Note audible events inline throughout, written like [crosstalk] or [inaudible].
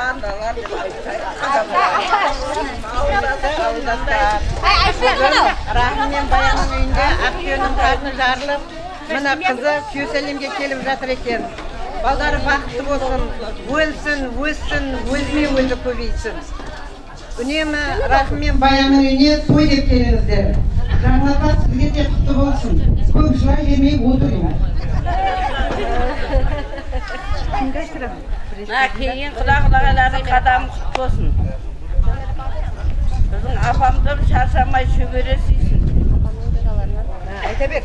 Hollandalar деп рахым мен баянның үйінде актеуінің қарны жарылып мына қызы күйеу келіп жатыр екен балдары бақытты болсын өлсін өссін өзіне өзі көбейсін үнемі рахым мен баянның үйіне той деп келіңіздер жаңа жыл сізге де құтты болсын көп жылай бермей отырыңыз мына келген құда құдағайлардың қадамы құтты болсын біздің апамды шаршамай шөбере сүйсін айта бер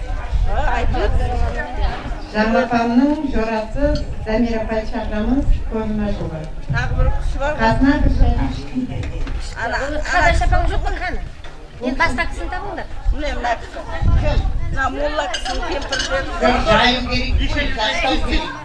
жаңа апамның жорасы замира апай шақырамыз көңіліне жылы тағы бір кісі бар қасына бір Қадаш апаң жоқ па қане енді басқа кісіні табыңдар міне мына кісі мына молла кісінің кемпірлері жаю керек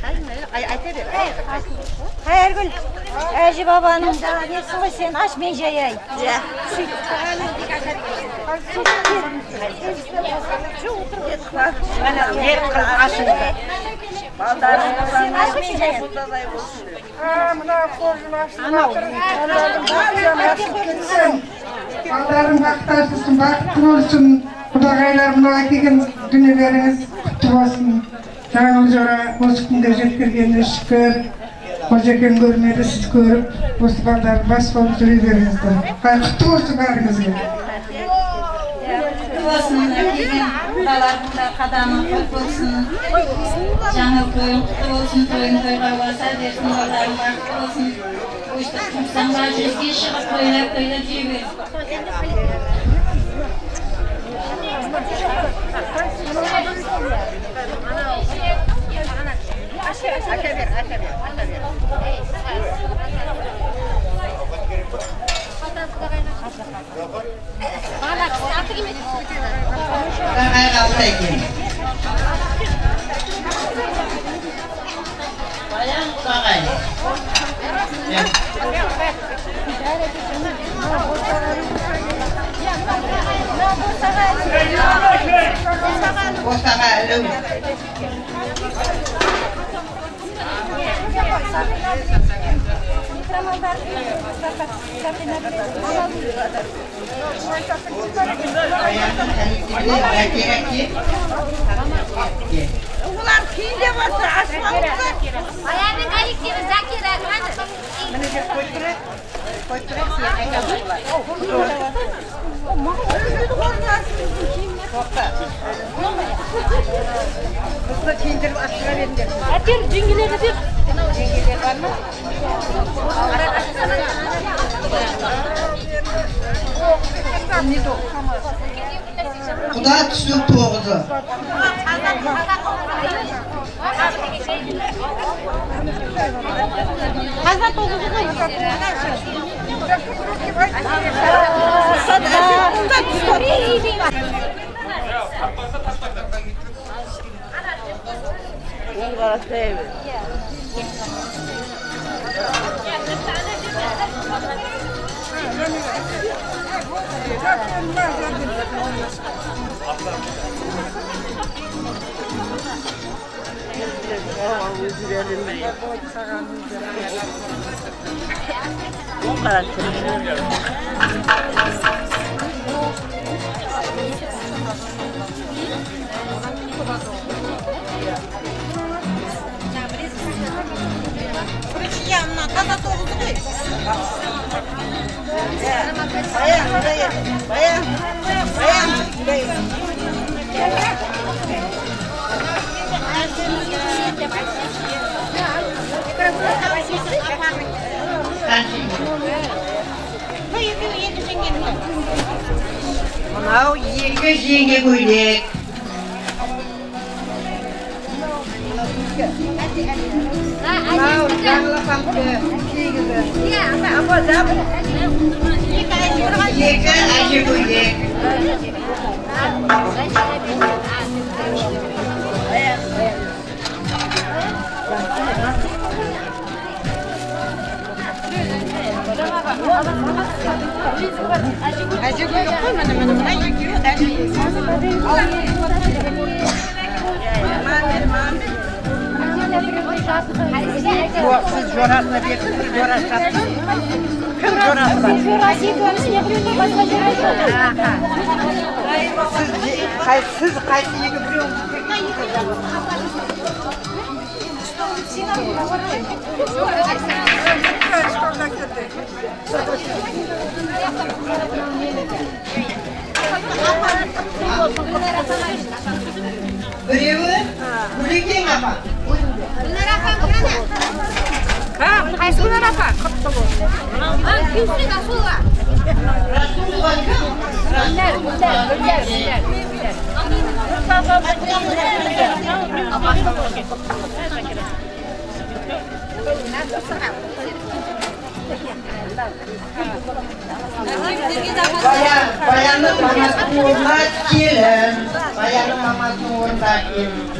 айта бер қайыргүл әжі бабаның несі ғой сен аш мен жаяйын иә балдарыңыздай болсын балдарың бақытты ашылсын бақытты болсын құдағайлар мына әкелген дүниелеріңіз құтты болсын жаңыл жора осы күнге жеткізгеніне шүкір қожекең көрмеді сіз көріп осы балдардың бас болып жүре беріңіздер. Құтты болсын бәріңізге. Құтты болсын әкелген құдалардың да қадамы құт болсын. Жаңыл тойың құтты болсын тойың тойға баса берсін балдарың бақытты болсын. Тойлап тойлап жүре Aşağıya ver, aşağıya ver. Hemen alta Ular kiyince bastı asmanımıza. Ayağını delik gibi zakir hadi. Bana gel koytire. Koytire siyah. Oh, oh, oh. Oh, oh, oh. Topla. Kızla çindirip aşağı verin de. Atır, cingileri bir. Cingiler var mı? Kuda tüsün toğuzu. Kazan toğuzu koyun. Kazan toğuzu koyun. Не тоқ құда түсу тоғызы қазан тоғызы ғой оң қарастай бер оң қарастай баян баян баян баян мынау екі жеңге көйлек Mau, jangan lapang ke. Ke сіз жорасына жорасы жатты кім жорасы сіз сіз қайсы екі біреуіңіз біреуі гүлекең апа расулова кім баян баянның мамасының орнына келін баянның мамасының орнына келін білезігін тағып ал білезігін тағып ал орнына келін орнына келін баянға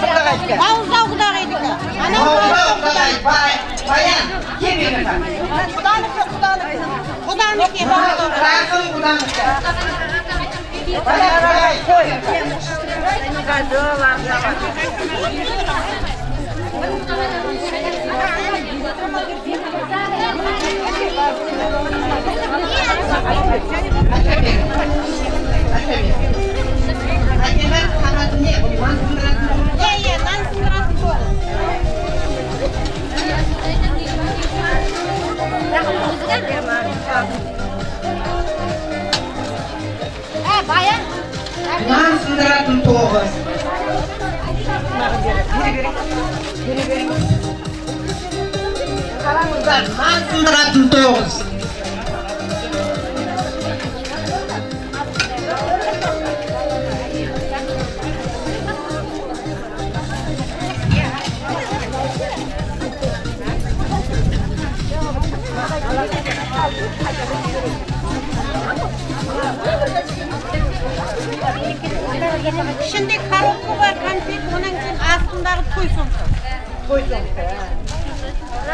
құдағайдікі бауыздау құдағидікі Мағжау құдағай бай- баян кел бері қар. құданікі құданікі құданікі мынау рахым құданікі баян құдағай қой Аша 1969. Şimdi karoku var, kantik, onun için aslında koy sonuçta.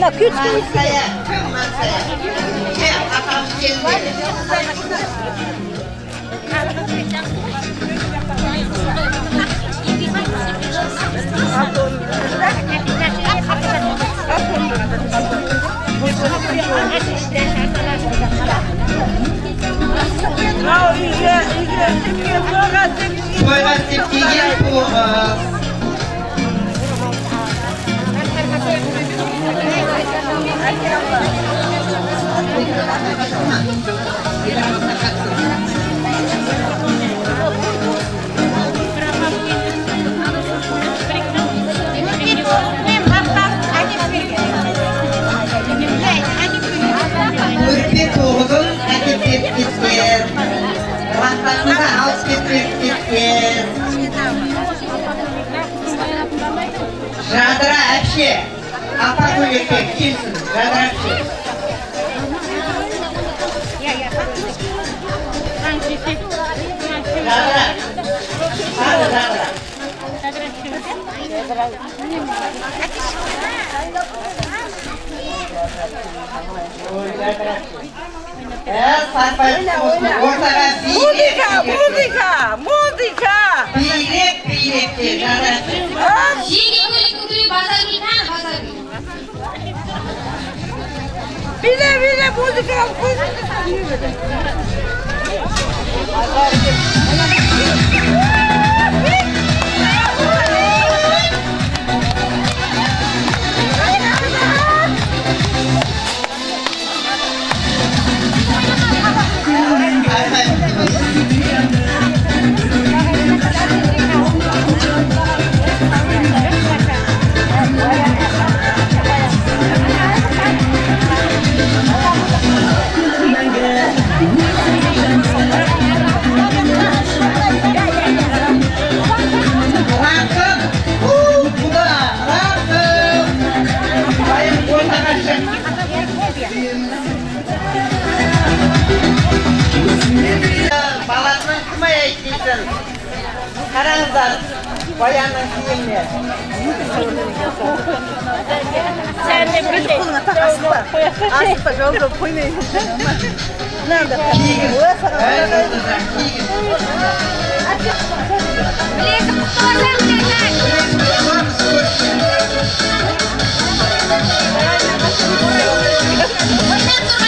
La küçük masaya. Masaya. Hem atam geldi. Thank you. Кім Мансая кел апам келді көйлекке апа көйлекке киілсін жадырақшы жадырақ сары жадырақ Ә, сарпайып болсын, ортаға билеп, Музыка, музыка, Bile bile muzika al. Rankın, qarang qarangizlar boyani kiyimni asta não, qo'ymang Oynar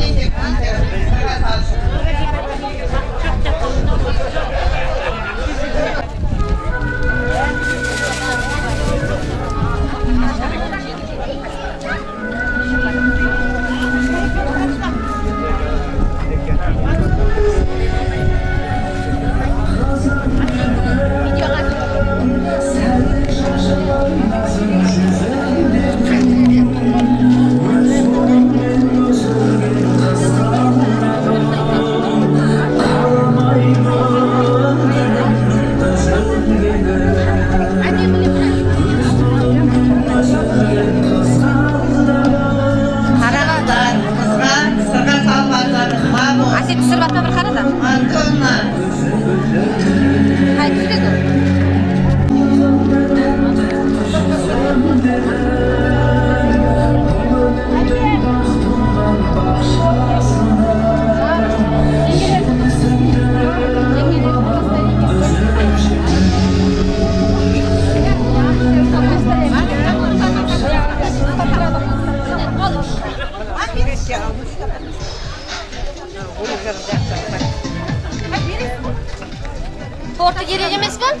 Gerilla ismin?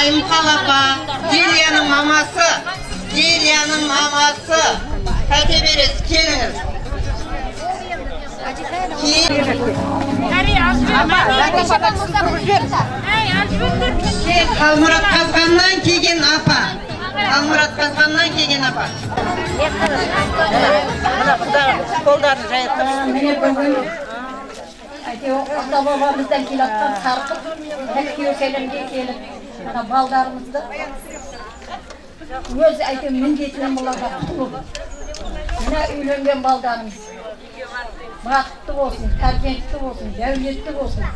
айымқал апа делияның мамасы делияның мамасы қайте бересіз келіңіз қалмұрат қазғаннан келген апа қалмұрат қазғаннан келген апа мына қолдарын жайып міне бүгін әйтеуір ата бабамыздан келе жатқан сарқыт мына балдарымызды өз әйтеуір міндетінен бұларға құтылу мына үйленген балдарымыз бақытты болсын перзентті болсын дәулетті болсын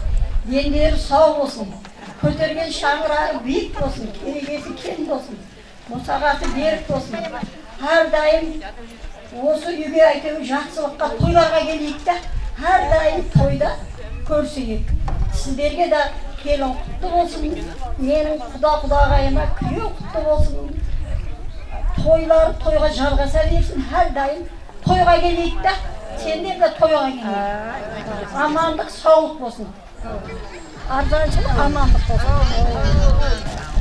дендері сау болсын көтерген шаңырағы биік болсын керегесі кең болсын босағасы берік болсын. Әрдайым осы үйге әйтеуір жақсылыққа тойларға келейік та әрдайым тойда көрісейік. Сіздерге де келін құтты болсын. Менің құда құдағайыма күйеу құтты болсын. Тойлар тойға жалғаса берсін әрдайым тойға келейік та сендер де тойға келейік. Амандық саулық болсын. Арзаншылық болсын.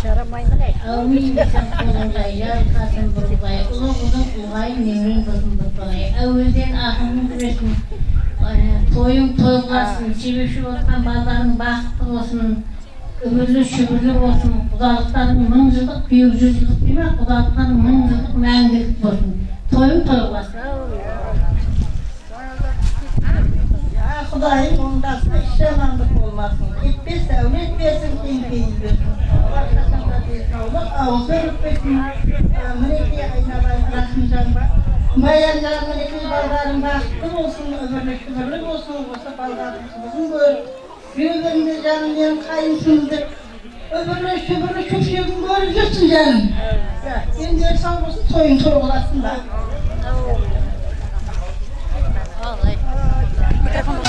Жарамайды ғой әумин жарылқасын бұрылбай ұлы ұлың ұлғай немерең болсын бұрқылай әуелден ақының күресін тойың тойласын себепші болған балдарың бақытты болсын үбірлі шүбірлі болсын құдалықтарың мың жылдық күйеу жүз жылдық дей ма құдалықтарың мың жылдық мәңгілік болсын тойың тойласын құдайым оңдасын іші амандық болмасын кетпес дәулет берсін. Кеңпейіл берсін әрқашанда денсаулық ауызы өтпесін мінекей айналайын рахымжан баянжан мінекей балдарың бақытты болсын өмірлі шүбірлі болсын осы балдардың қызығын көріп күйеулеріңде жаным менің қайынсың деп өмірлі шүбірлі көкшегін көріп жүрсін жаным сендер сау болсын тойың той боласың да Até vamos.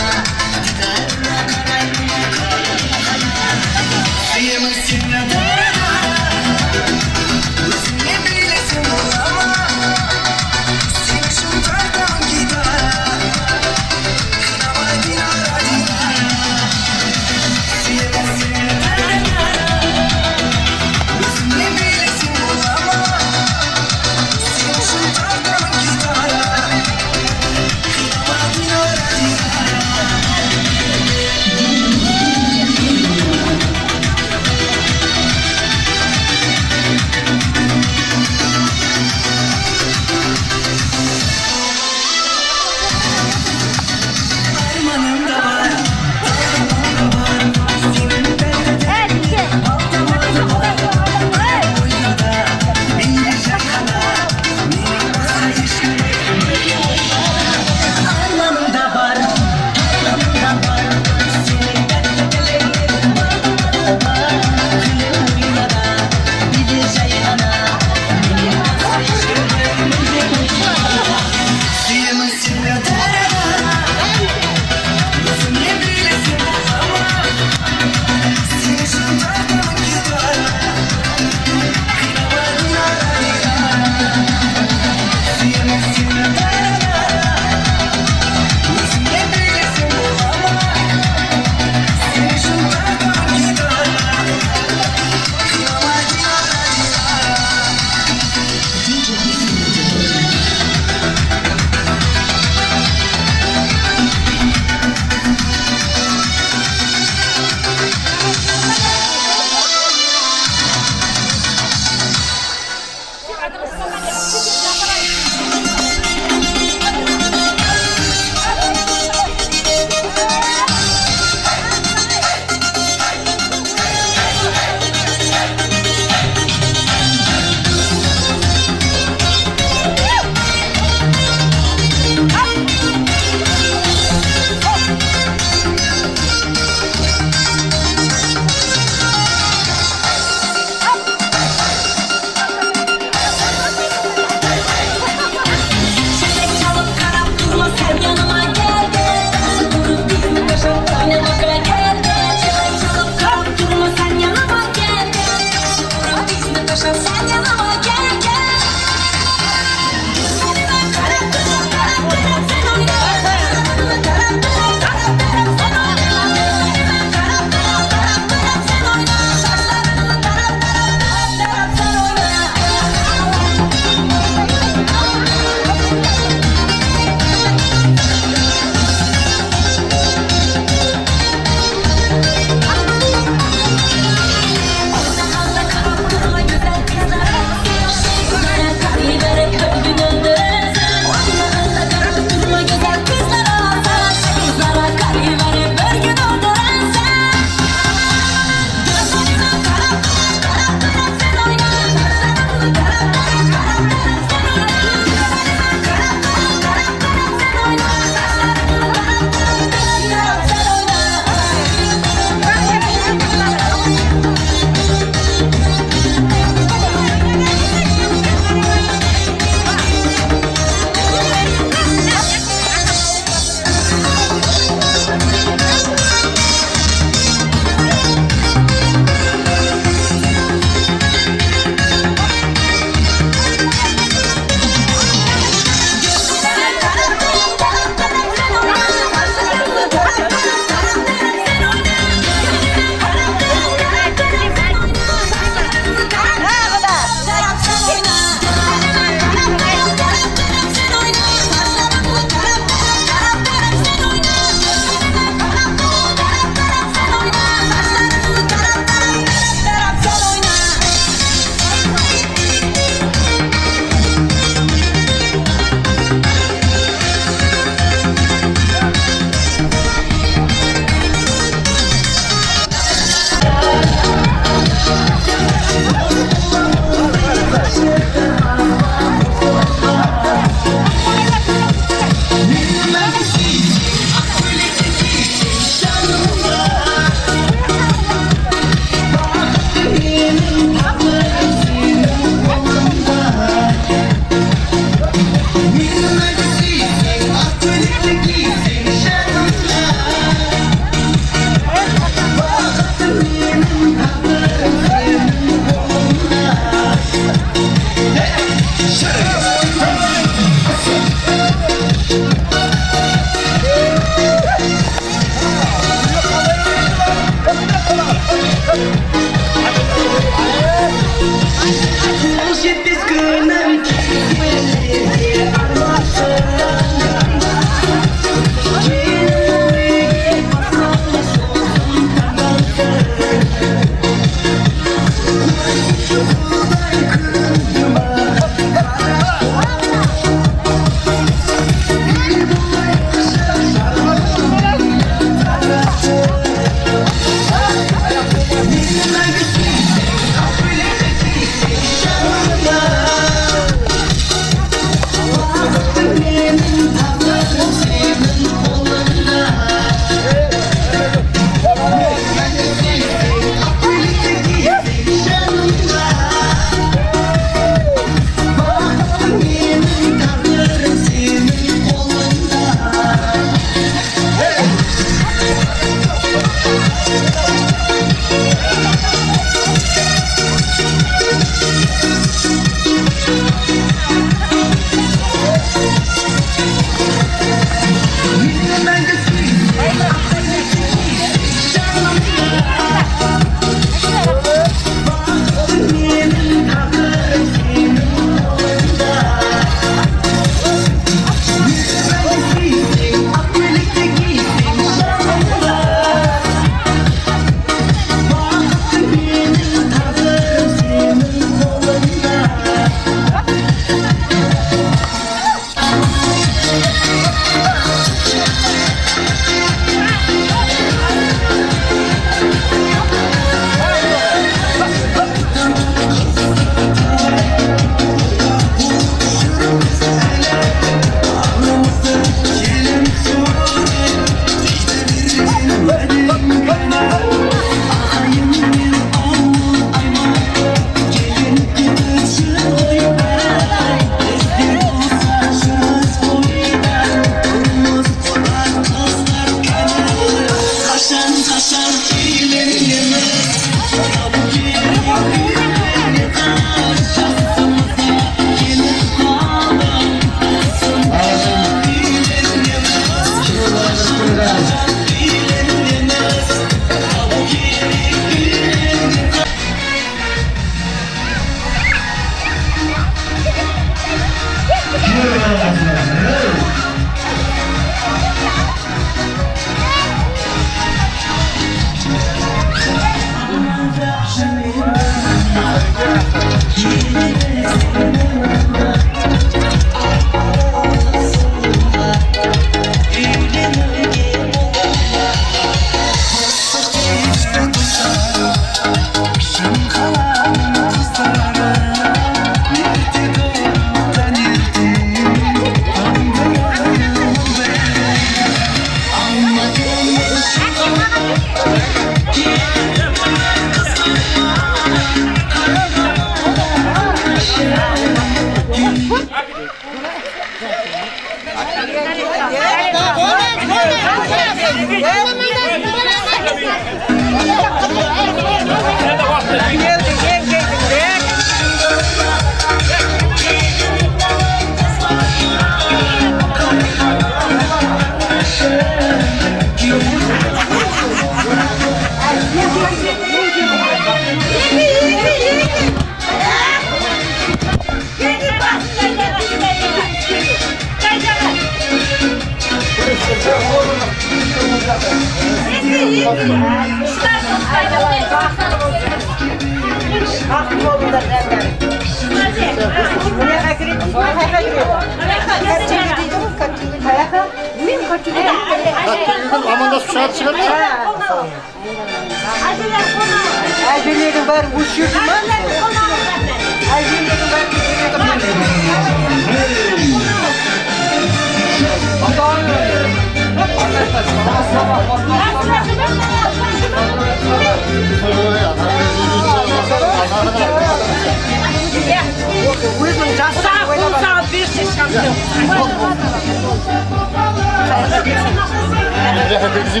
Weer een beetje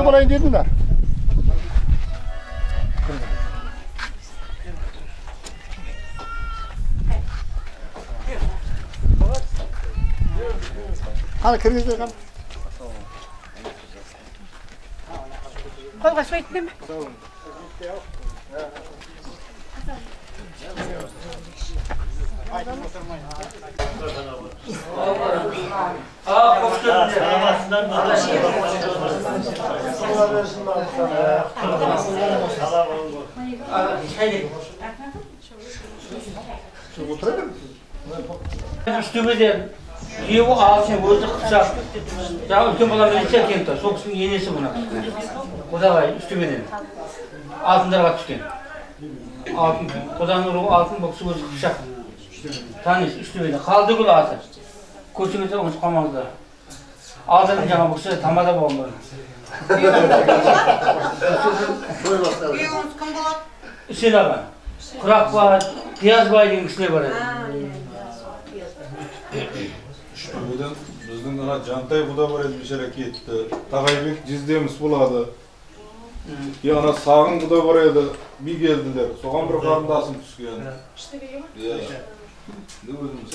Ертең қалып күтіп алайын дедім да. қане кіріңіздер қане қолға отыра беріңіз үстімізден күйеуі өзі қыпшақ жаңағы үлкен балам милиция сол кісінің енесі мына құдағай үстіменен алтындарға түскен алтын құданың руы алтын бұл кісі өзі қыпшақ танисыз үстіменен қалдыгүл аты көрсеңіздер ұмытып қалмаңыздар алдырым жаңағы бұл кісі тамада болған бұрын күйеуіңіз кім болады үсен аға құрақбай пиязбай деген кісілер бар еді Бүгін біздің ана жантай құда бар еді бейшара кетті. Тағайбек жездеміз болады. И ана сағын құда бар еді би келділер. Соған бір қарындасым түскен. Иә. Не өзіміз.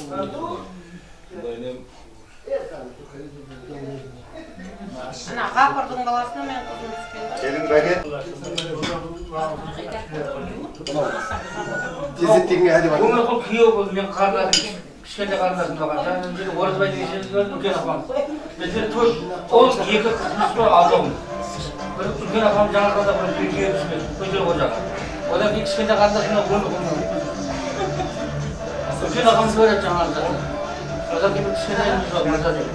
Баласына мен қызым мен қарындасым кішкентай қарындасым болған үлкен апам бізде төрт ол екі қызымыз бар алтауым бір үлкен апам жаңаарқада бір түскен одан кейін кішкентай қарындасым үлкен ағамыз бар еді жаңағыда одан кейін бір кішкентайымыз бар мырза деп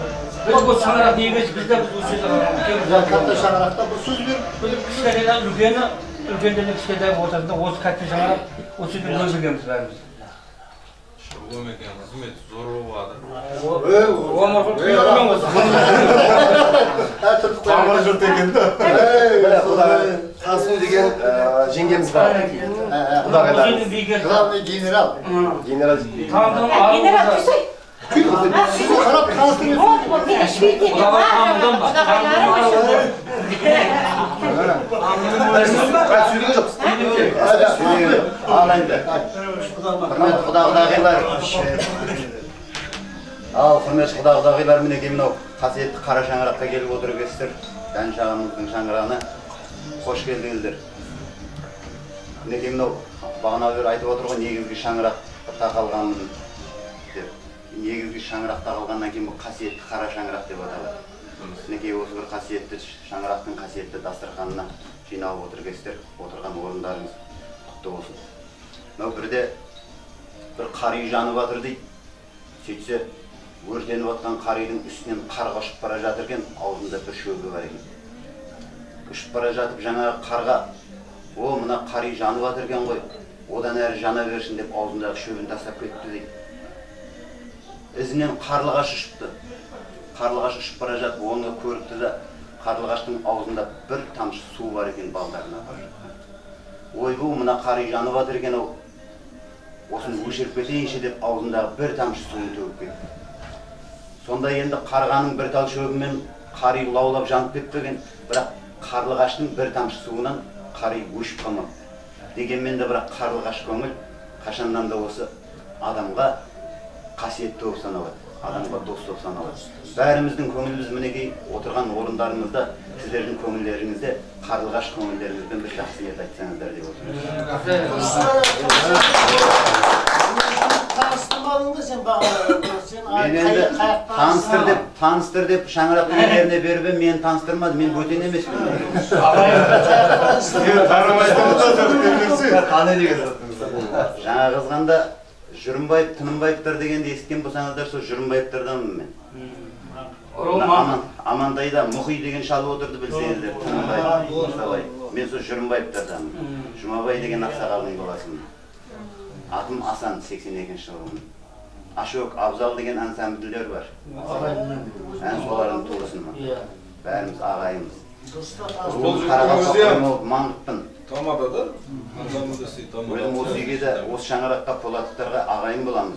біз осы шаңырақ негізі біз де біз осы жерде катта шаңырақта бір сөз беріп біз кішкентайдан үлкені үлкендерден кішкентай ортасында осы кәтті шаңырақ осы жерде көрмегенбіз бәріміз Шұғылым екен, қызмет зор болады. Тамыр жұрт екен да. Қасым деген ә, жеңгеміз бар. бигер главный генерал Генерал. сізді қарап жоқпыз. Ал. Құрметті құда құдағилар. Ал құрметті құда құдағилар мінекей мынау қасиетті қара шаңыраққа келіп отырғансыздар. Дән шағымыздың шаңырағына қош келдіңіздер. Мінекей мынау бағана бері айтып отыр ғой негізгі шаңырақ тақалғанмын деп. Негізгі шаңырақ тақалғаннан кейін бұл қасиетті қара шаңырақ деп аталады. мінекей осы бір қасиетті шаңырақтың қасиетті дастарханына жиналып отырғансыздар отырған орындарыңыз құтты болсын. Мынау бірде бір қари жанып жатыр дейді. Сөйтсе өртеніп жатқан қаридың үстінен қарға ұшып бара жатыр екен аузында бір шөбі бар екен. Ұшып бара жатып жаңағы қарға о мына қари жанып жатыр екен ғой одан әрі жана берсін деп аузындағы шөбін тастап кетті дейді. Ізінен қарлығаш ұшыпты қарлығаш ұшып бара жатып оны көріпті да қарлығаштың аузында бір тамшы су бар екен балдарына жатқан ойбу мына қари жанып жатыр екен ау. Осыны өшіріп кетейінші деп аузындағы бір тамшы суын төгіп кетті. Сонда енді қарғаның бір тал шөбімен қари лаулап жанып кетпеген бірақ қарлығаштың бір тамшы суынан қари өшіп қалмапты. Дегенмен де бірақ қарлығаш көңіл қашаннан да осы адамға қасиетті болып саналады адамға дос болып саналады бәріміздің көңіліміз мінекей отырған орындарымызда сіздердің көңілдеріңізде қарлығаш көңілдеріңізбен бір жақсы ниет айтсаңыздар деп отырмын таныстыр деп таныстыр деп шаңырақ иелеріне беріп едім мені таныстырмады мен бөтен емеспін жаңа қызғанда жүрімбаев тынымбаевтар дегенді естіген болсаңыздар сол жүрімбаевтарданмын мен. Аман- амантайда мұхи деген шал отырды білсеңіздер тынымбаев мұстабай мен сол жүрімбаевтарданмын жұмабай деген ақсақалдың баласымын. Атым асан 82 жылғымын ашок абзал деген ансамбльдер бар. Ән солардың туысымын. Бәріміз ағайынбыз маңғытпын Тамада да? Тамада. өзім осы үйге де осы шаңыраққа полаттарға ағайын боламыз.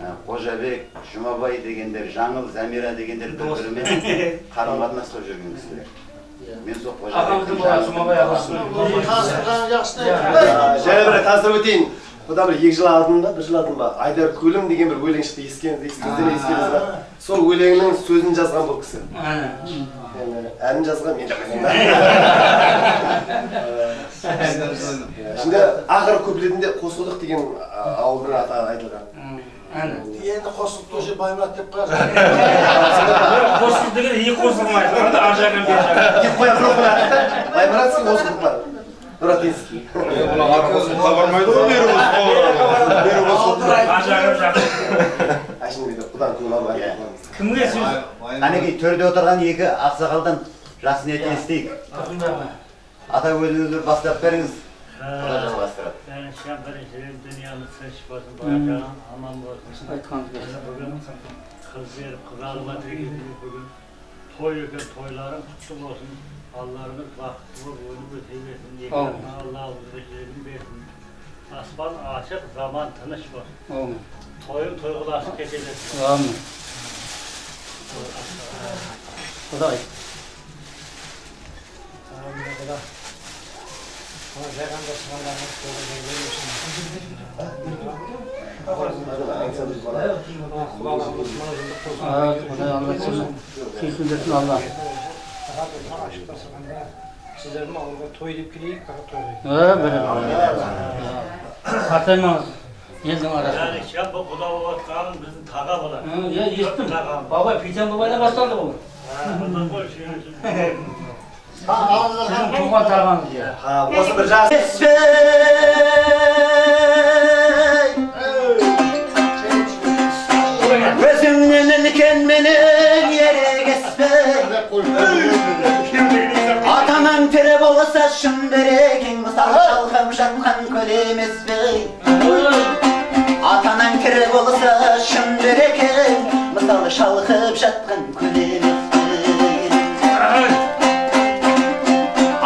Ә, қожабек жұмабай дегендер жаңыл замира дегендер бір бірімен [laughs] қарым қатынаста жүрген кісілер мен сол ағасы. және бір таныстырып өтейін. Бұдан бір екі жыл алдын ба бір жыл алдын ба айдар көлім деген бір өлең шықты естідіңіздер ме естідіңіз ба сол өлеңнің сөзін жазған бұл кісі әнін жазған мен Şimdi ақыры куплетінде қосылдық деген ауылдың аты айтылған енді қосылып тоже баймұрат деп қояды қосылды деген екі қосылмайды ар жағынан бер жағынан кетіп қоя бұрын баймұратский қосылдық па Арқасын қабармайды ғой бері бос бері бос ар жағынан жақсы Әшейін бұдан көңіл алып кімге сөз Әнекей төрде отырған екі ақсақалдан жақсы ниет естейік ата өзіңіздер бастап беріңіз. Біріншіден дүниеміз тыныш болсын, бала-шағаң аман болсын. Айтқаныңыз келсін. Бүгін қыз беріп қыз алып жатыр екен бүгін. Той екен, тойларың құтты болсын. Балаларыңыз бақытты болып өніп өте берсін. Екі Аумин. жағына Алла жүрегін берсін. Аспан ашық, заман тыныш болсын. Аумин. Тойың той қыласың кете берсін. Amin. Құдай. Evet, Құдай anlatsın. Keyfindesin Allah. сіздердің ауылға той деп келейік той Ee, böyle. Atayma. Елдің арасында. Яғни шап бұл құда болып жатқаның біздің таға болады. Иә, естім. Баба, Питен бабайдан басталды бұл. Бұдан ғой сүйенсін. Сіздің туған тағаңыз иә. осы бір жас Өзіңнен үлкен менің ерегеспей Атаның тірі болса шын берекең Мысалы шалқып жатқан көл емес пе? Атаның тірі болса шын берекең Мысалы шалқып жатқан көл емес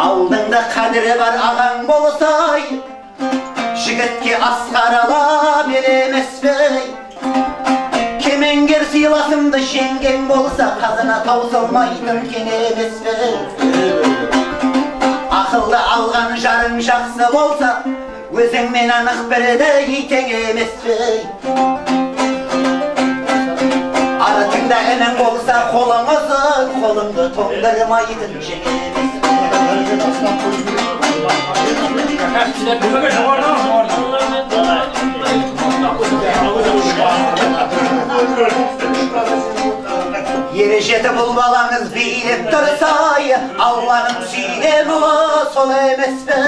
Алдыңда қадірі бар ағаң болса Жігітке асқарала беремес пе? Кемеңгер сыйласымды жеңгең болса қазына таусылмайтын кен емес пе? Жақсы болса өзіңмен анық бірдей тең емес пе? Артыңда інің болса қолың ұзын қолыңды тоңдырмайтын жең емес Ері жеті бұл балаңыз билеп тұрсай Алланың сүйген ұлы сол емес пе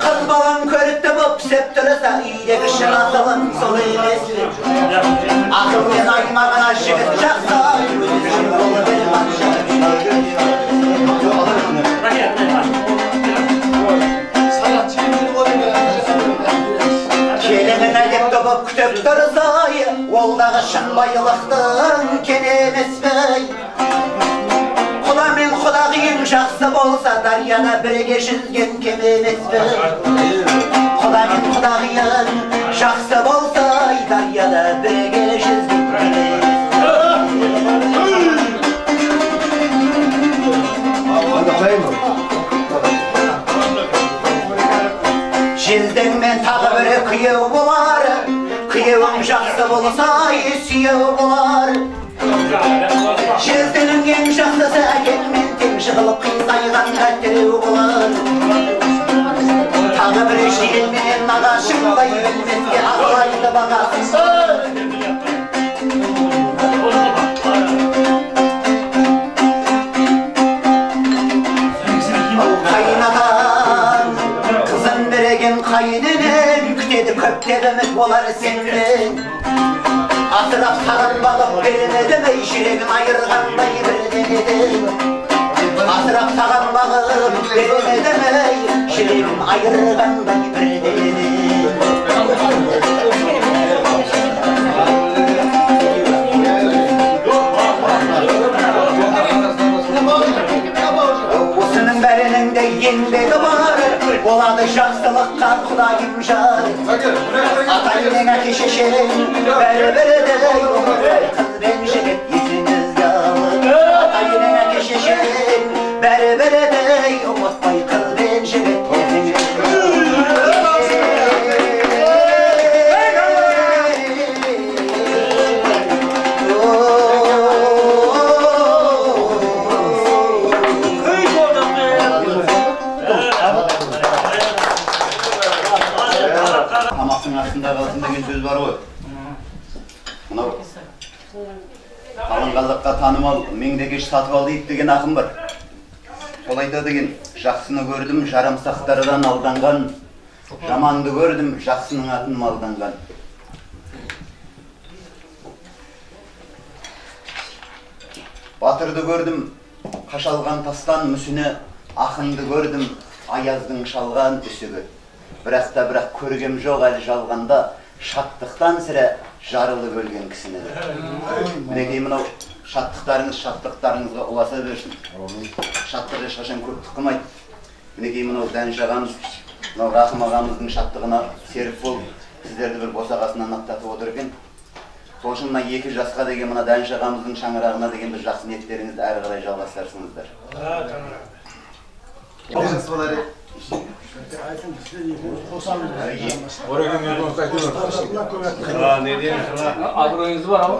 Қыз балам көрікті боп пісіп тұрса Үйдегі шын асылың сол емес пе Ақылмен аймағына жігіт жақса Өзі болып бір Келінің Ол дағы шын байлықтың кен емес Құда мен құдағиың жақсы болса Дарияда бірге жүзген кем емес Құда мен құдағиың жақсы болса Дарияда бірге жүзген кем емес Желдеңмен тағы бірі күйеу Күйеуің болса ес сүйеу болар жерден өнген жақсысы әкелмен тең жығылып қисайған әттеу болар тағы бір шиелмен нағашыңдай өлмеске ақылайды бағасын Kaynenen күтеді köpleri үміт болар senden. Attıra paran balık beline deme Yüreğim ayırganda yibirine deme Attıra paran balık beline deme Yüreğim ayırganda yibirine deme Yine de var Oladı şahsılıktan Kudayım şar Atayının eki şişerin Berbere de Kız ben şehit yüzünüz дейді деген ақын бар. Сол айтады екен жақсыны көрдім жарамсақтардан алданған. Жаманды көрдім жақсының атын малданған батырды көрдім қашалған тастан мүсіні. Ақынды көрдім аяздың шалған үсігі. Бірақ та бірақ көргем жоқ әлі жалғанда. Шаттықтан сірә жарылып өлген кісіні мінекей мынау шаттықтарыңыз шаттықтарыңызға ұласа берсін. Шаттық ешқашан көптік қылмайды мінекей мынау дәнеш ағамыз мынау рахым ағамыздың шаттығына серік болып сіздерді бір босағасынан аттатып отыр екен. Сол үшін мына екі жасқа деген мына дәнеш ағамыздың шаңырағына деген бір жақсы ниеттеріңізді әрі қарай жалғастырсыңыздар. Абыройыңыз бар ау?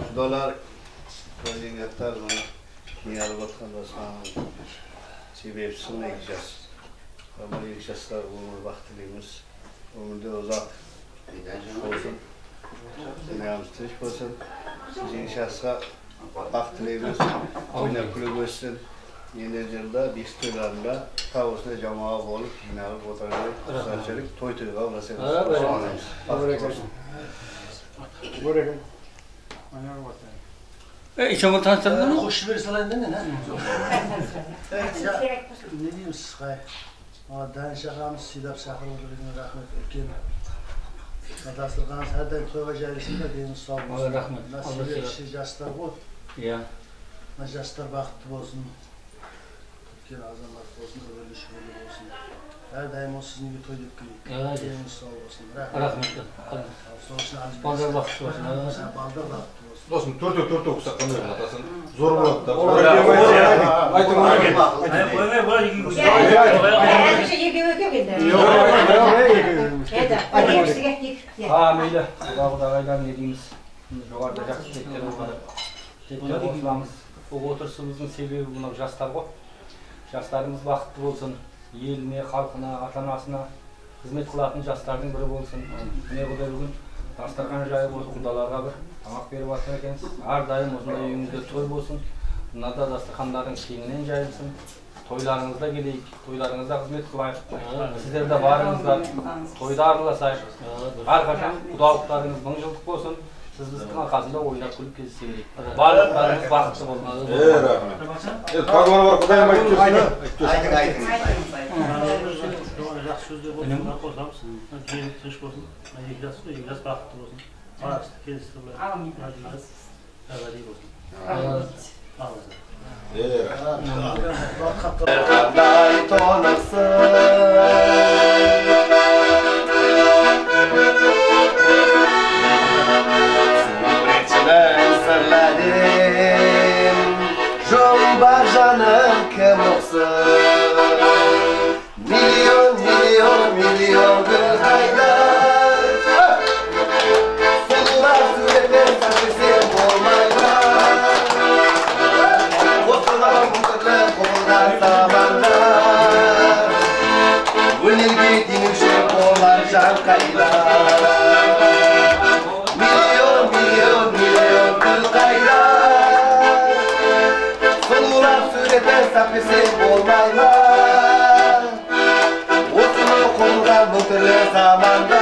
Құдалар президенттер мұны неғылып жатқанда саған себепсің екі жас ama екі жастар өмір бақ тілейміз өмірде ұзақ болсын дүниеміз тыныш болсын екі жасқа yıllarca distörlerinde tavusuna cemaat olup günahı fotoğrafı sarçılık toy toy kavga sevmiş. Ara böyle. Bırakın. Bırakın. Ayar batın. E, içimi tanıştırdın mı? E, hoş bir salan ne ne? Ne diyeyim siz kay? Adan şakamız sidap şakır olduğunu rahmet etkin. Adastırganız her daim toyga cayrisinde deyimiz sağ olsun. Allah rahmet. Nasıl bir şey jastar bu? Ya. Jastar baktı olsun. Türkiye azamlar olsun, öyle şöyle olsun. Her daim o sizin gibi toy Evet. dökülüyor. Deyimiz sağ olsun. Rahmetli. Balдар бақытты болсын. Baldır baktı olsun. досым төртеу төртеу қылсақ қандай болады атасын зор болады Ha мейлі құда құдағайлар не дейміз жоғарыда жақсы тілектер болғаны тілектер қосыламыз бұл отырысымыздың себебі мынау жастар ғой жастарымыз бақытты болсын еліне халқына ата анасына қызмет қылатын жастардың бірі болсын. Міне құдай бүгін дастархан жайып осы құдаларға бір тамақ беріп жатыр екенсіз. Әрдайым осындай үйіңізде той болсын. Мына да дастархандарың кеңінен жайылсын. Тойларыңызда келейік. Тойларыңызда қызмет қылайық. Сіздер де барыңыздар. тойда араласайық. Әрқашан құдалықтарыңыз мың жылдық болсын. Сіз біздің арқасында ойнап күліп барлықтарыңыз бақытты болыңыз Е, рахмет. Енді погоны бар құдайым айтып берсін, а? Айтың, айтың. жақсы сөздер болсын бірақ қосамыз ел тыныш болсын мына екі жас қой екі жас бақытты болсын әбәди Қандай فلادين شوم برجانا كمقصر مليون مليون مليون بالهيدا ونلقي دين وشيخ ومرجع القيلان たくせもないわ。おつのこがもてるさまだ。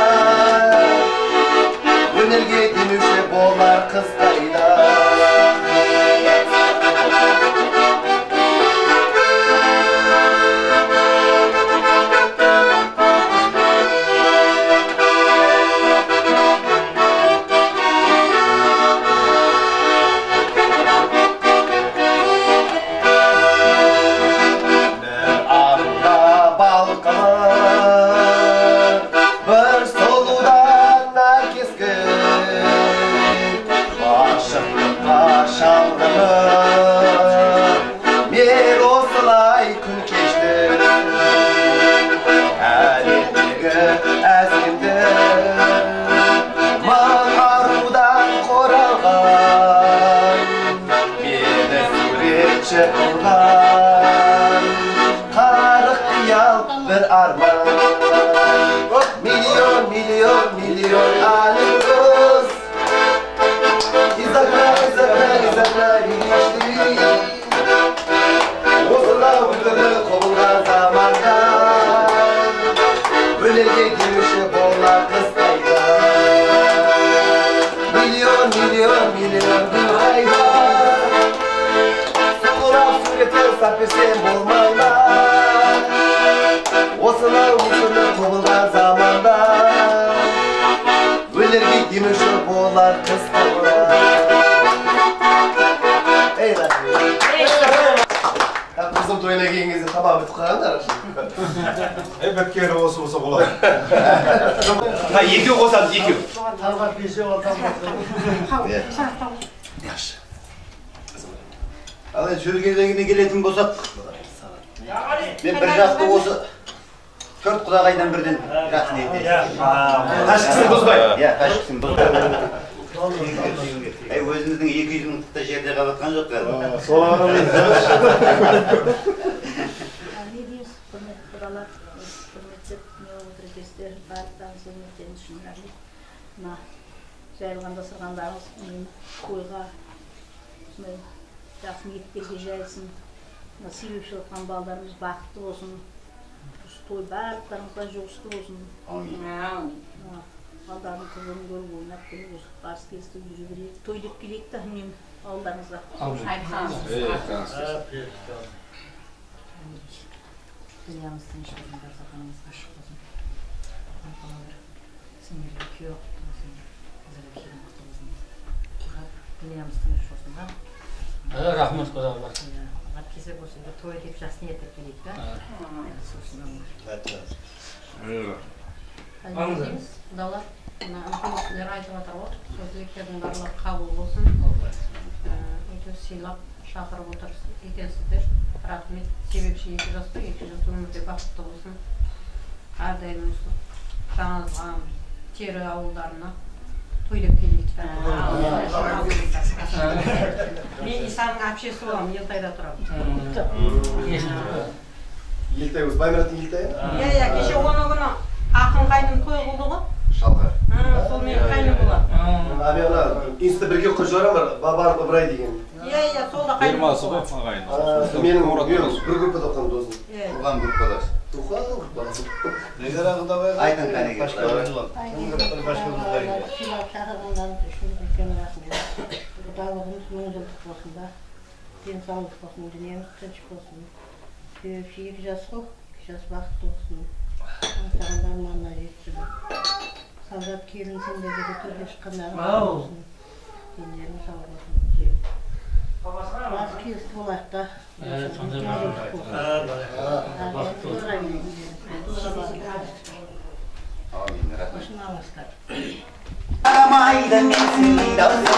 Екеу қосамыз екеу талғат бесеу жақсы ал енді сөз кезегіне келетін болсақ мен бір жақты осы төрт құдағайдан бірден бұзбай. иә бұзбай әй өзіміздің екі үйдің жерде қалып жатқан жоқ қазір солар не дейміз құрметті құралар құрметті не отырекестер барлықтарыңыз құрметтен шын рахмет мына мен тойға осындай жақсы ниеттерге жайылсын мына себепші жатқан балдарымыз бақытты болсын осы той барлықтарыңызға жұғысты болсын мына балдардың қызығын көріп ойнап күліп барыс келісті жүре берейік той деп келейік та үнемі ауылдарыңызға Dünyamızın inşallah Dünyamızın iş olsun ha. рахмат құдалар Ат кесе болсын да той деп жақсы келейік та. Сосын. Құдалар, мына үлкен айтып жатыр ғой, сол тілектердің барлығы қабыл болсын. Өте сыйлап шақырып отыр екенсіздер. Рахмет. Себепші екі жаста, екі жас өмірде бақытты болсын. Әрдайым осы жаңазған тері ауылдарына той деп келейік. Мен Исаның әпшесі боламын, Елтайда тұрамын. елтай осы баймұраттың елтайы Иә, иә, кеше оны күні ақын қайным той қылды ғой. шалқар Сол менің қайным болады. а мен ана инста бірге қойып жіберемін бабар ыбырай деген Иә, иә, сол да қайным ғой ағайын. Менің мен бір группада оқыған досым Иә. Үлкен рахмет құдалығымыз мың жылдық болсын денсаулық болсын дүниеміз тыныш болсын себепші екі жас қой екі жас бақытты болсын аңсаған арманына жетсін бас келісті болайық та сондай Amin, рахмет Başını almışlar. Aramaydı mesleği dağıda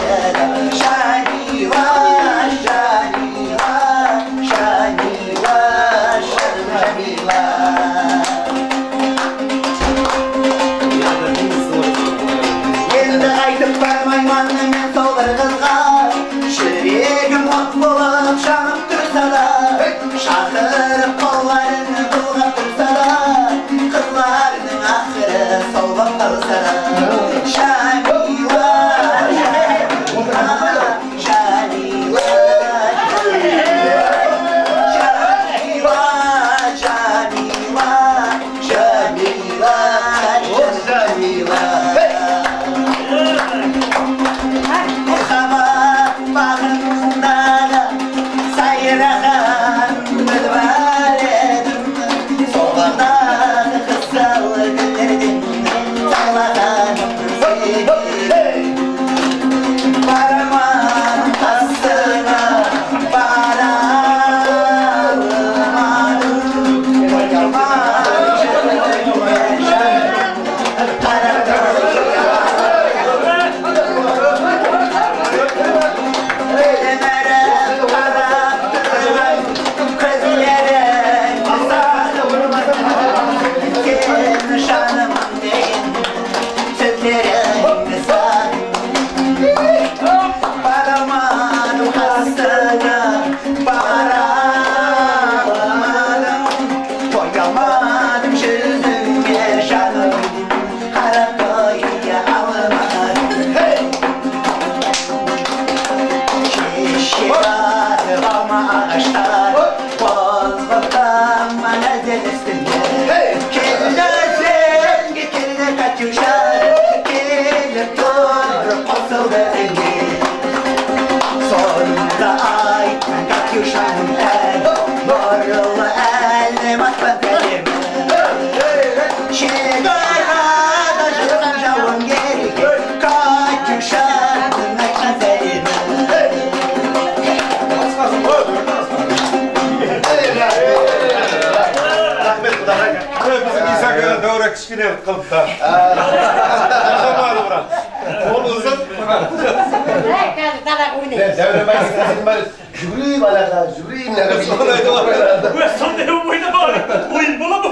Sonunda bu oyunu var. Oyun bola [laughs] mı?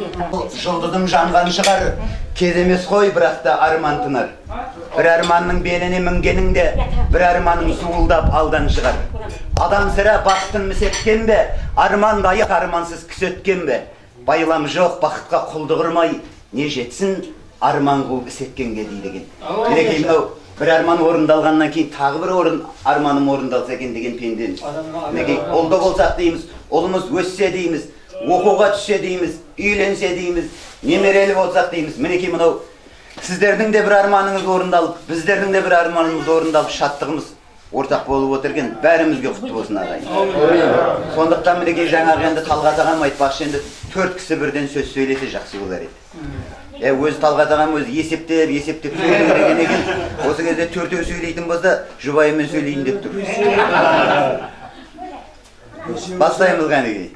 Жұлдызың жанған шығар кез емес қой бірақ та арман тынар бір арманның беліне мінгеніңде бір арманың суылдап алдан шығар адам сірә бақытын місеткен бе арман лайық армансыз күс өткен бе байлам жоқ бақытқа құлдық ұрмай не жетсін арман қуып іс еткенге дейді екен. Мінекей мынау бір арман орындалғаннан кейін тағы бір орын арманым орындалса екен деген пендеміз. Мінекей ұлды болсақ дейміз ұлымыз өссе дейміз оқуға түссе дейміз үйленсе дейміз немерелі болсақ дейміз. Мінекей мынау сіздердің де бір арманыңыз орындалып біздердің де бір арманымыз орындалып шаттығымыз ортақ болып отыр екен бәрімізге құтты болсын ағайын сондықтан мінекей жаңағы енді талғат ағам айтпақшы енді төрт кісі бірден сөз сөйлесе жақсы болар еді. Е өзі талғат ағам өзі есептеп есептеп сөйлеу деген екен. Осы кезде төртеу сөйлейтін болса жұбайымен сөйлейін деп тұр. Бастаймыз кәнекей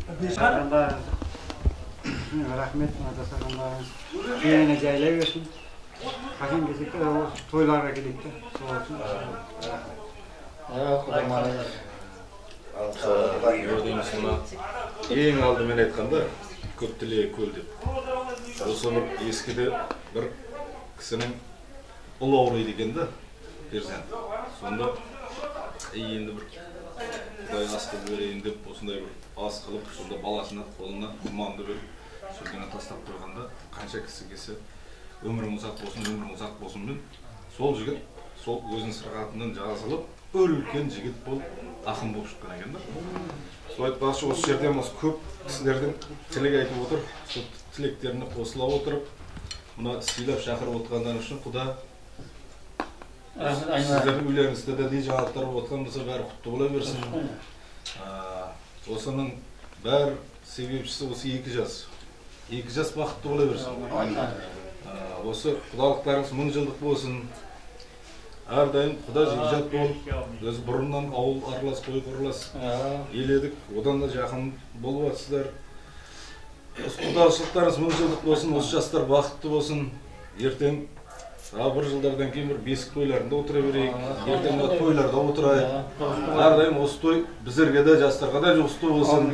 рахмет жасағандарыңыз. Жеріне жайлай берсін. Қашан келсек те осы тойларға келейік те. Сол үшін ең алдымен айтқанда көп тілегі көл деп осы бір ескіде бір кісінің ұл ауырайды екен да перзент сонда «Ей, енді бір құдай ас қылып берейін деп осындай бір ас қылып сонда баласына қолына құманды беріп сөзден тастап қойғанда қанша кісі келсе өмірің ұзақ болсын өмірің ұзақ болсын мен сол жігіт сол өзінің сырқатынан жазылып үлкен жігіт болып ақын болып шыққан екен да сол айтпақшы осы жерден осы көп кісілердің тілек айтып отыр сол тілектеріне қосыла отырып мына сыйлап шақырып отырғандары үшін құда сіздердің үйлеріңізде де не жаңалықтар болып жатқан болса бәрі құтты бола берсін осының бәр себепшісі осы екі жас екі жас бақытты бола берсін осы құдалықтарыңыз мың жылдық болсын әрдайым құда жекжат болып өзі бұрыннан ауыл аралас қой құралас. Ел едік одан да жақын болып жатсыздар құдашылықтарыңыз мың жылдық болсын осы жастар бақытты болсын. Ертең тағы бір жылдардан кейін бір бесік тойларында отыра берейік. Ертең мына тойларда отырайық. Әрдайым осы той біздерге де жастарға да жұғысты болсын.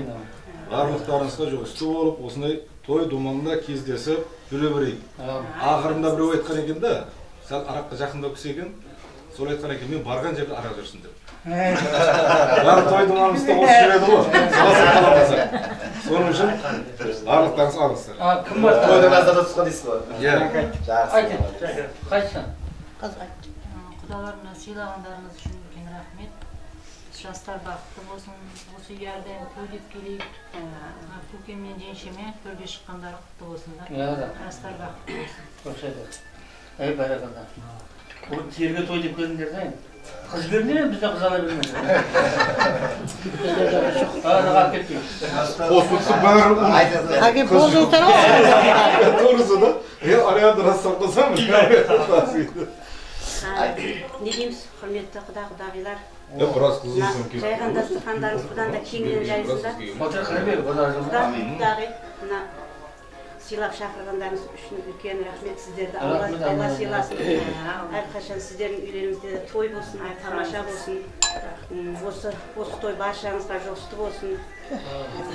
Барлықтарыңызға жұғысты болып осындай той думанда кездесіп жүре берейік. Ақырында біреу айтқан екен да сәл араққа жақындау кісі екен. Сол айтқан екен мен барған жерде арақ жүрсін деп. Бәрі той думанымызда осы жүреді ғой. Саласың қаламаса соның үшін барлықтарыңыз алыңыздар А, кім бар? Тойдан аздата тұтқан дейсіз ғой. иә. Қайсың? құдаларына сыйлағандарыңыз үшін үлкен рахмет. Жастар бақытты болсын. Осы үйге әрдайым той деп келейік. Көкем мен жеңшеме төрге шыққандары құтты болсын да. Жастар бақытты болсын. Жерге той деп келдіңдер да енді. Қыз бермей бізде қыз ала бермейді. Қосылса бәрі Әке ғой. турусы да е ариянды растап қойсам не дейміз құрметті құда құдағилар біраз жайған дастархандарыңыз бұдан да кеңінен жайсын да құда құдағи мына сыйлап шақырғандарыңыз үшін үлкен рахмет сіздерді. Алла сыйласын. Әрқашан сіздердің үйлеріңізде той болсын тамаша болсын. Осы осы той баршаңызға жұғысты болсын.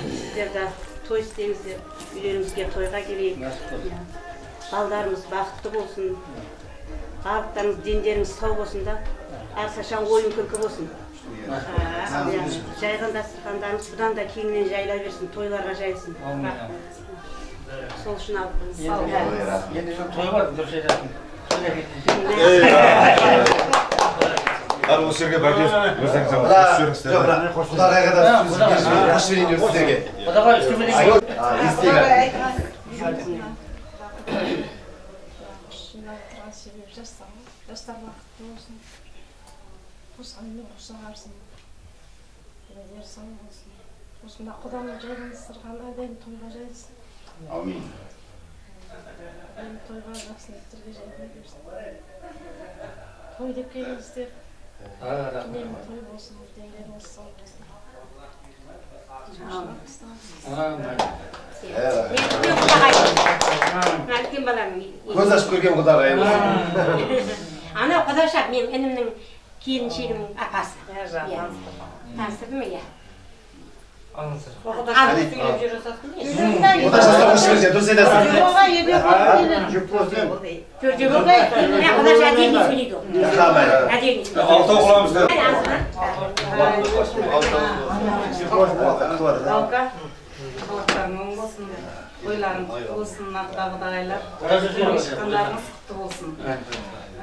Сіздер де той істеңіздер үйлеріңізге тойға келейік. Иә. балдарымыз бақытты болсын. Барлықтарыңыз дендеріңіз сау болсын да әрқашан ойын күлкі болсын. Иә. жайған дастархандарыңыз бұдан да кеңінен жайыла берсін тойларға жайылсын. Сол үшін алып Енді енді той бар, дұрыс айтасың. ал осы жерге бәке өздеріңіз Мына қосып жіберіңіздер жоқ мына құдағайға да сөз беріп қосып жіберейін деп сіздерге Құдағай үстіме А, естиік жиналып себеп жастар жастар бақытты болсын қосқанмен қоса қарсын өздері сау болсын осында құданың жайғастырған әрдайым тойға жайылсын Amin. той деп келіңіздер үнемі той болсын сау болсын үлкен баламның көз ашып көрген құдағайым анау құдаша мен інімнің келіншегінің апасы таныстырдым иә. Altı okulamızda. Alka. Halklarımın olsun. Oylarım olsun. Dağdağlar. Çıkanlarımız kutlu olsun.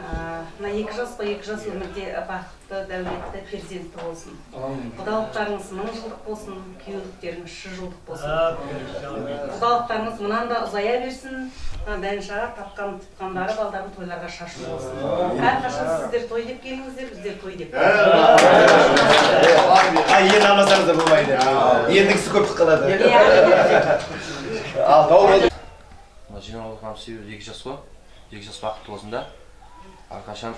Мына екі жас қой, екі жас өмірде бақытты, дәулетті, перзентті болсын. Құдалықтарыңыз мың жылдық болсын, күйеуліктеріңіз жүз жылдық болсын. Құдалықтарыңыз мұнан да ұзая берсін, мына дәншаға тапқан тұтқандары балдарын тойларға шашу болсын. Әрқашан сіздер той деп келіңіздер, біздер той деп. енді алмасаңыз да болмайды. Ендігісі көп қалады. Ал себебі екі жас қой. Екі жас бақытты болсын да. Әрқашан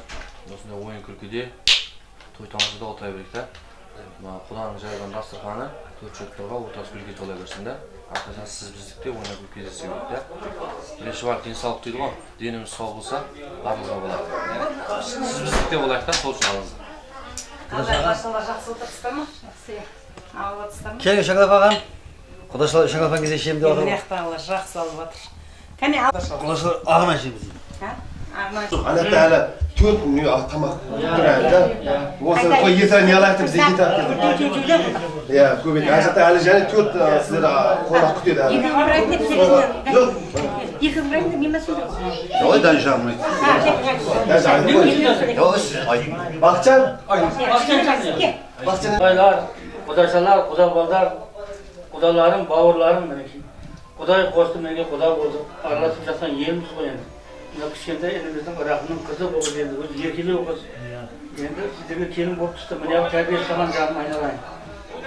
осындай ойын күлкіде той тамашада отыра берейік та мына құданың жайған дастарханы төрт шөптерға ортасы гүлге тола берсін да әрқашан сіз біздікте ойнап күліп кездесе берейік та бірінші бар денсаулық дейді ғой деніміз сау болса барлығы болады сіз біздікте болайық та сол үшін алыңыздар машалла жақсы отырсыздар ма? Жақсы. Алып отырсыздар ма? Ağam. Kudaşlar Şangaf ağam bize şimdi Енді var. мына жақта жақсы алып жатыр. Кәне. Kudaşlar ağam şimdi. Ана әлі төрт не тамақ тұр әлі да осы қой ет не алайық деп бізде ет алып иә көп ет ана жақта әлі және төрт сіздер қонақ күтеді әлі Екі ыбырайым деп сөйлесіңдер. жоқ Екі ыбырайым деп неме сөйлесің? Ой, Данжан. бақытжан құдайлар құдашалар құдабалдар құдаларым бауырларым мінекей құдай қосты менге құда болды араласып жатқан елміз ғой енді мына кішкентай ініміздің рахымның қызы болып енді өзі еркелеу қыз енді сіздерге келін болып түсті міне тәрбие жасаған жаным айналайын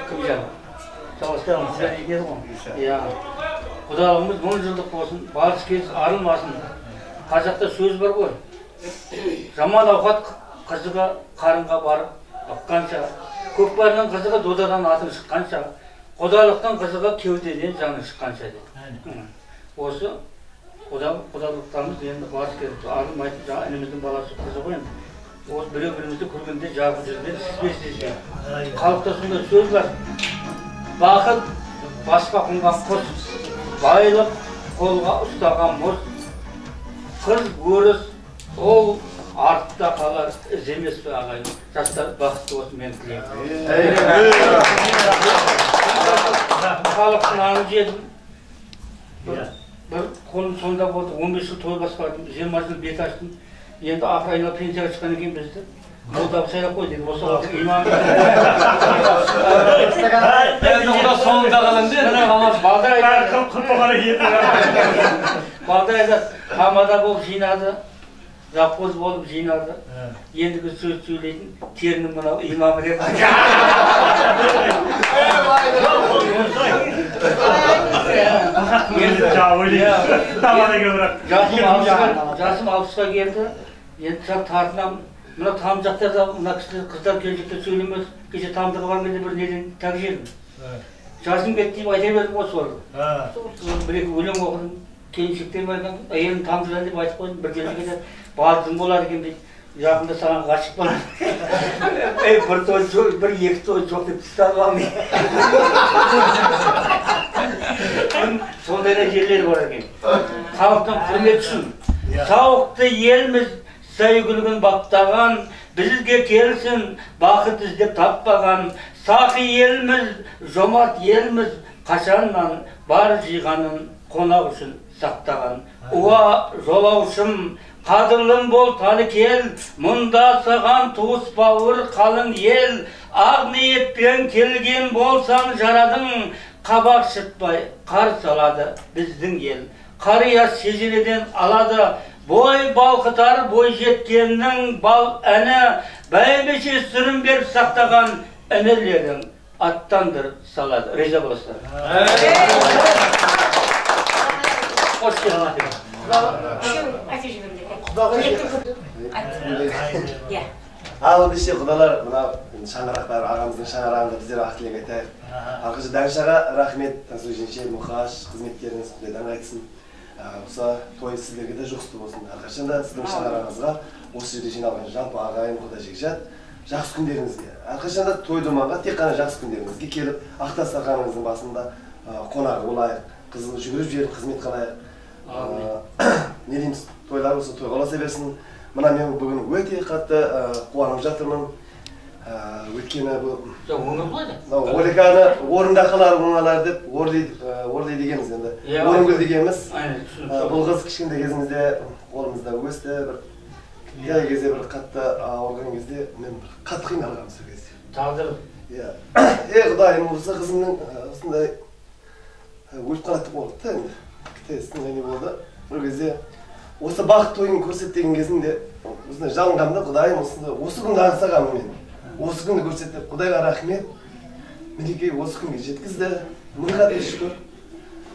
кім жаным деді ғой иә құдалығымыз мың жылдық болсын барыс келіс арылмасын қазақта сөз бар ғой жаман ауқат қызығы қарынға барып ыққанша көкпарының қызығы додадан атың шыққанша құдалықтың қызығы кеудеден жаңы шыққанша дейді осы құдалықтарымыз енді барыс келіп арылмайтын жаңа ініміздің баласы қызы ғой енді осы біреу бірімізді көргенде жарқын жүзбен сізбен халықта сондай сөз бар бақыт басқа қонған құс байлық қолға ұстаған мұз қыз өріс ол артта қалар із емес пе ағайын жастар бақытты болсын мен тілеймін халықтың аңын жедім бір қолым сонда болды он бес жыл той басқардым жиырма жыл бет аштым енді ақыр айналып пенсияға шыққаннан кейін бізді молда сайлап қой деді осы имам балдар айтады тамада болып жинады завхоз болып жинады ендігі сөз сөйлейтін терінің мынау имамы деп. Жасым алпысқа келді. Енді сәл тартынамын мына там жақтарда мына кісілер қыздар келіншектер сөйлемес. Кеше тамдыға барған кезде бір неден тәк жедім жасым кетті деп айта бердім ғой сол бір екі өлең оқыдым. Келіншектерім айтқан әйелім тамдыдан деп айтып қойдым. Бір келіншек батырың болады екен дейді жақында саған ғашық боламын ей бір той жоқ бір екі той жоқ деп тастап алмай сондай да жерлер бар екен халықтың құрметі үшін сауықты елміз сәйгүлігін баптаған бізге келсін бақыт іздеп таппаған сақи елміз жомарт елміз қашаннан бар жиғанын қонақ үшін сақтаған уа жолаушым Қадірлім бол таны кел, мұнда саған туыс бауыр қалың ел, ақ ниетпен келген болсаң жарадың, қабақ шытпай қар салады біздің ел. Қария шежіреден алады, бой балқытар бой жеткеннің бал әні, бәйбіше сүрін беріп сақтаған інілерің аттандыр салады. Риза боласыздар. Қош Иә. ал десе құдалар мына шаңырақтар ағамыздың шаңырағында біздер ақ тілек айтайық. Алғашқы даншаға рахмет тансу жеңше мұқаш қызметтеріңіз құдайдан қайтсын осы той сіздерге де жұғысты болсын. Әрқашанда сіздің шаңырағыңызға осы жерде жиналған жалпы ағайын құда жекжат жақсы күндеріңізге. Әрқашанда той думанға тек қана жақсы күндеріңізге келіп ақ дастарханыңыздың басында қонақ болайық қызыл жүгіріп жіберіп қызмет қылайық. Не дейміз тойлар осы тойға ұласа берсін мына мен бүгін өте қатты қуанып жатырмын. Өйткені бұл оликаны орында қалар оңалар деп орлейді дегенбіз енді. Иә. орынгүл дегеніміз бұл қыз кішкентай кезімізде қолымызда өсті бір кей кезде бір қатты ауырған кезде мен бір қатты қиналғанмын сол кезде. Тағдыр. иә. [coughs] Е құдайым осы қызымның осындай өліп қалады деп болды да енді. Ктс не болды. Бір кезде осы бақыт тойын көрсет деген кезімде осындай жалынғанмын да құдайым осындай осы күнді аңсағанмын мен. Осы күнді көрсет деп құдайға рахмет. Мінекей осы күнге жеткізді. Мың қате шүкір.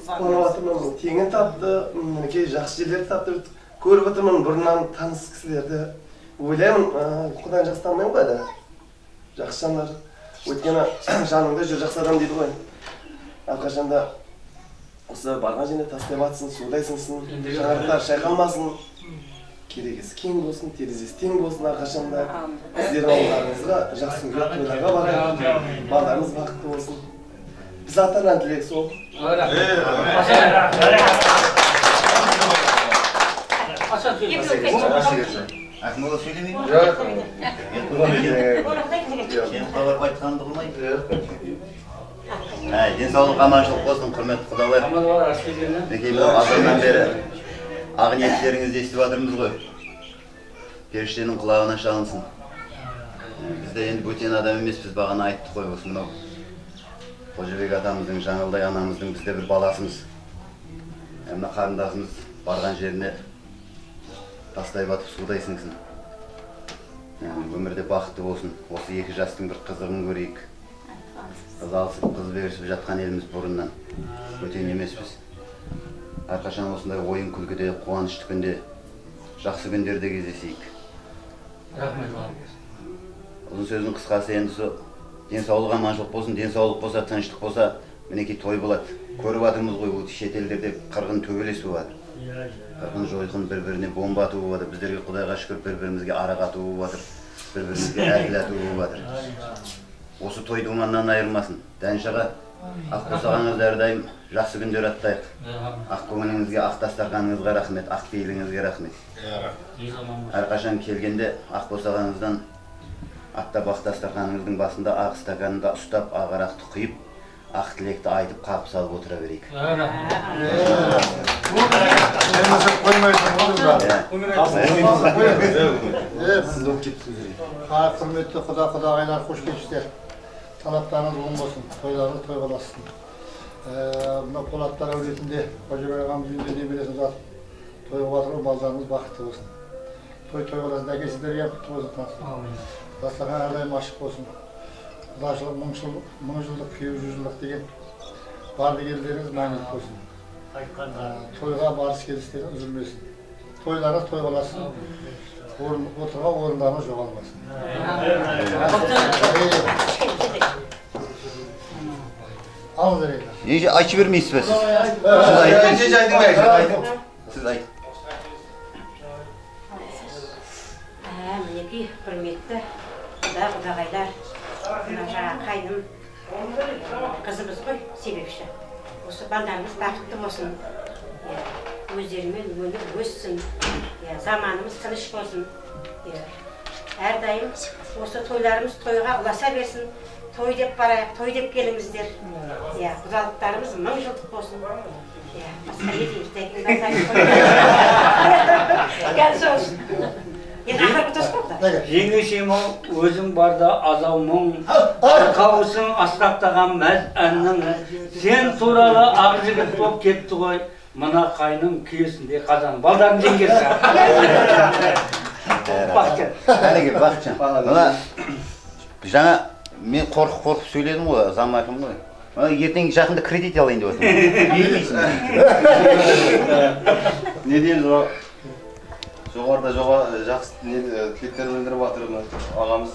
Қуанып жатырмын теңін тапты мінекей жақсы жерлерді тапты. Көріп отырмын бұрыннан таныс кісілерді. Ойлаймын құдайын жақсы танымаймын ғой әлі? Жақсы жандар. Өйткені жаныңда жүр жақсы адам дейді ғой. Әрқашанда осы барған жеріне тастай батсын судай сынсын шаңырақтар шайқалмасын. Керегесі кең болсын терезесі тең болсын әрқашанда сіздердің ауылдарыңызға жақсы күнге тойларға барайық. Балдарыңыз бақытты болсын. Біз ата ананың тілегі сол ақмола сөйлемейді ма Жоқ. сен хабар айтқанды қылмайды денсаулық аманшылық болсын құрметті құдалар мінекей мынау азаннан бері. Ақ ниеттеріңізді естіп жатырмыз ғой. Періштенің құлағына шалынсын. Біз де енді бөтен адам емеспіз бағана айттық қой осы мынау. Қожабек атамыздың жаңылдай анамыздың біз де бір баласымыз. Мына қарындасымыз барған жеріне тастай батып судай сіңсін. Өмірде бақытты болсын. Осы екі жастың бір қызығын көрейік. Қыз алысып қыз берісіп жатқан еліміз бұрыннан. Бөтен емеспіз әрқашан осындай ойын күлкіде қуанышты күнде жақсы күндерде кездесейік. Ұзын сөздің қысқасы енді сол. Денсаулық аманшылық болсын денсаулық болса тыныштық болса мінекей той болады. Көріп жатырмыз ғой ол шетелдерде қырғын төбелес болып жатыр қырғын жойқын бір біріне бомба ату болып жатыр біздерге құдайға шүкір бір бірімізге арақ ату болып жатыр бір бірімізге әділ ату [laughs] болып жатыр осы той думаннан айырмасын. Дәншаға ақ босағаңызды әрдайым жақсы күндер аттайық. Ақ көңіліңізге ақ дастарханыңызға рахмет ақ пейіліңізге рахмет. Әрқашан келгенде ақ босағаңыздан аттап ақ дастарханыңыздың басында ақ стаканында ұстап ақ арақты құйып ақ тілекті айтып қапы салып отыра берейік. Құрметті құда құдағайлар қош келіпсіздер. Талаптарыңыз оң болсын тойларыңыз той боласын мына полаттар әулетінде қожабек ағамыз үйінде немересін ұзатып той қылып жатыр балдарыңыз бақытты болсын той той боласын әке сіздерге құтты болсын дастархан әрдайым ашық болсын құдашылық мыңшыл мың жылдық күйеу жүз жылдық деген барлық елдеріңіз мәңгілік болсын Ә, тойға барыс келістер үзілмесін тойларыңыз той боласын отырған орындарыңыз жоғалмасын алыңыздар енді айтып бермейсіз бе сіз сіз айтыңыз сіз ә мінекей құрметті құда құдағайлар мына жаңағы қайным қызымыз ғой себепші осы балдарымыз бақытты болсын өздерімен өмір өссін иә заманымыз тыныш болсын иә әрдайым осы тойларымыз тойға ұласа берсін той деп барайық той деп келіңіздер иә құдалықтарымыз мың жылдық болсын иә басқа не дейміз жеңешем ау өзің барда азау мұң арқауысың асқақтаған мәз әннің сен туралы ақ жігіт болып кетті ғой мына қайным күйесінде қазан балдарын жеңгесі. Бақытжан. Әлеге бақытжан. Мына жаңа мен қорқып қорқып сөйледім ғой зам айтым ғой. Мына ертең жақында кредит алайын деп отырмын. Не дейміз жоғарыда жоғары жақсы тілектер білдіріп жатыр ағамыз.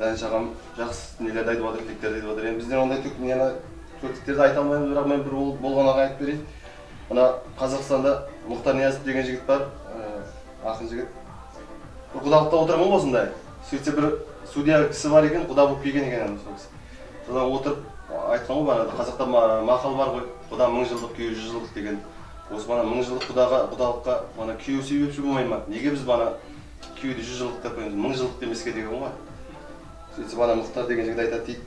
Дәнеш ағам жақсы нелерді айтып жатыр тілектерді айтып жатыр енді біздер ондай түк нені төтіктерді айта алмаймыз бірақ мен бір ол- болған аға айтып берейін мына қазақстанда мұхтар ниязов деген жігіт бар ә, ақын жігіт. Бір құдалықта отырған ғой осындай. Сөйтсе бір судья кісі бар екен құда болып келген екен сол кісі. Содан отырып айтқан ғой бағана қазақта ма- мақал бар ғой. Құда мың жылдық күйеу жүз жылдық деген. Осы бана мың жылдық құдаға құдалыққа бана күйеу себепші болмай ма? Неге біз бана күйеуді жүз жылдық деп қоямыз? Мың жылдық демеске деген ғой. Сөйтсе бана мұхтар деген жігіт айтады дейді.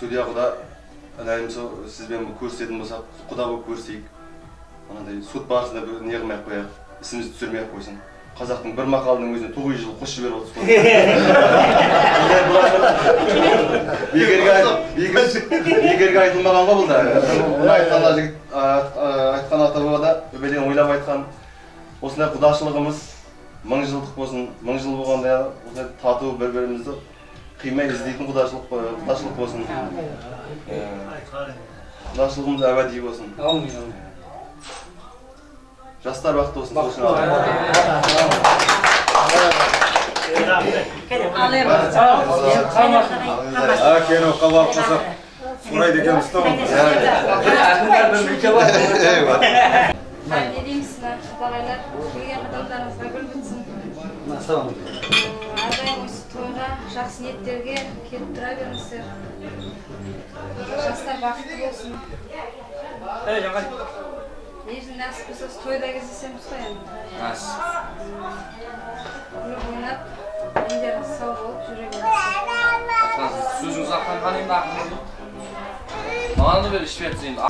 Судья құда сол сізбен көрісетін болсақ құда болып көрісейік. Анандай суд барысында не қылмай ақ қояйық ісімізді түсірмей ақ қойсын. Қазақтың бір мақалының өзіне тоғыз жыл қосып жіберіп отырсыз [laughs] егерге айт- егер- егерге айтылмаған ғой бұл да. Бұны айтқан жігіт айтқан ата баба да ойлап айтқан. Осындай құдашылығымыз мың жылдық болсын мың жыл болғанда осындай тату бір бірімізді қимай іздейтін құдашылық қо- құдашылық болсын Э, құдашылығымыз әбәди болсын жастар бақытты болсын сол үшін әкені қабақ қосып сұрайды екенбіз да не деймісіздер ағайлар келген адамдарыңызға гүл бітсін әрдайым осы тойға жақсы ниеттерге келіп тұра беріңіздер. Жастар бақытты болсын. Ежі нәсіп болса тойда кездесеміз ғой енді. Күліп ойнап дендеріңіз сау болып жүре беріңіздер сөзіңіз аққан қане енді ақын маған да бір ішіп енді